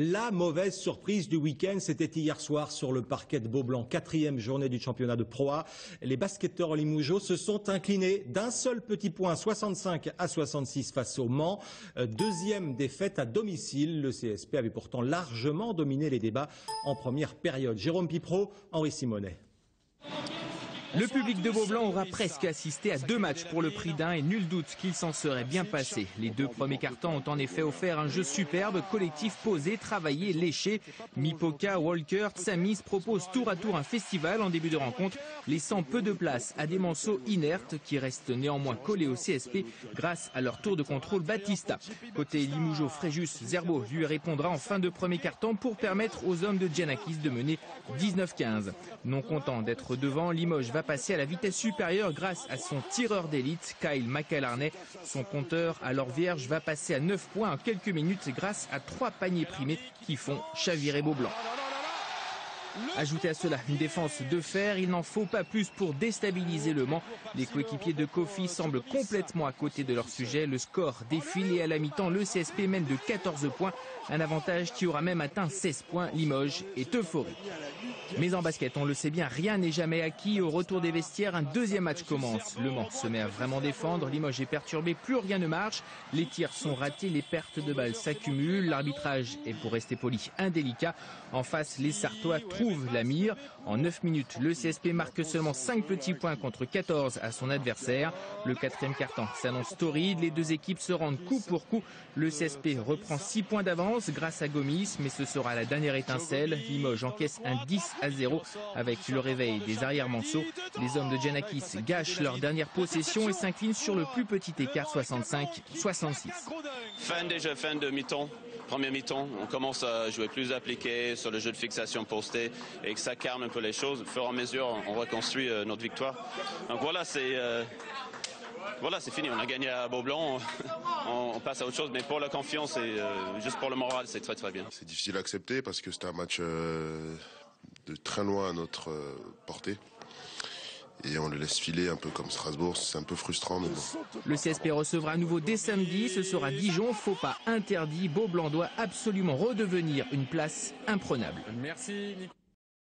La mauvaise surprise du week-end, c'était hier soir sur le parquet de Beaublanc, quatrième journée du championnat de Pro A. Les basketteurs Limougeaux se sont inclinés d'un seul petit point, 65 à 66 face au Mans. Euh, deuxième défaite à domicile. Le CSP avait pourtant largement dominé les débats en première période. Jérôme Pipro, Henri Simonet. Le public de Beaublanc aura presque assisté à deux matchs pour le prix d'un et nul doute qu'il s'en serait bien passé. Les deux premiers cartons ont en effet offert un jeu superbe, collectif posé, travaillé, léché. Mipoka, Walker, Samis proposent tour à tour un festival en début de rencontre, laissant peu de place à des manceaux inertes qui restent néanmoins collés au CSP grâce à leur tour de contrôle Batista. Côté Limoujo, Fréjus, Zerbo lui répondra en fin de premier carton pour permettre aux hommes de Giannakis de mener 19-15. Non content d'être devant, Limoges va passer à la vitesse supérieure grâce à son tireur d'élite, Kyle McAlarney. Son compteur, alors vierge, va passer à 9 points en quelques minutes grâce à trois paniers primés qui font chavirer Beaublanc. Ajoutez à cela une défense de fer, il n'en faut pas plus pour déstabiliser le Mans. Les coéquipiers de Kofi semblent complètement à côté de leur sujet. Le score défile et à la mi-temps, le CSP mène de 14 points, un avantage qui aura même atteint 16 points. Limoges est euphorique. Mais en basket, on le sait bien, rien n'est jamais acquis. Au retour des vestiaires, un deuxième match commence. Le Mans se met à vraiment défendre. Limoges est perturbé, plus rien ne marche. Les tirs sont ratés, les pertes de balles s'accumulent. L'arbitrage est, pour rester poli, indélicat. En face, les Sartois trouvent la mire. En 9 minutes, le CSP marque seulement 5 petits points contre 14 à son adversaire. Le quatrième carton s'annonce torride. Les deux équipes se rendent coup pour coup. Le CSP reprend 6 points d'avance grâce à Gomis, mais ce sera la dernière étincelle. Limoges encaisse un 10 à 0 avec le réveil des arrière-manceaux. Les hommes de Giannakis gâchent leur dernière possession et s'inclinent sur le plus petit écart 65-66. Fin déjà, fin de mi-temps. Premier mi-temps, on commence à jouer plus appliqué sur le jeu de fixation posté et que ça calme un peu les choses. Au fur et à mesure, on reconstruit euh, notre victoire. Donc voilà, c'est euh, voilà, c'est fini. On a gagné à Beaublanc. On, on, passe à autre chose. Mais pour la confiance et euh, juste pour le moral, c'est très très bien. C'est difficile à accepter parce que c'était un match euh, de très loin à notre euh, portée. Et on le laisse filer un peu comme Strasbourg, c'est un peu frustrant. Mais bon. Le CSP recevra à nouveau dès samedi, ce sera Dijon, faux pas interdit, Beaublanc doit absolument redevenir une place imprenable. Merci Nicolas.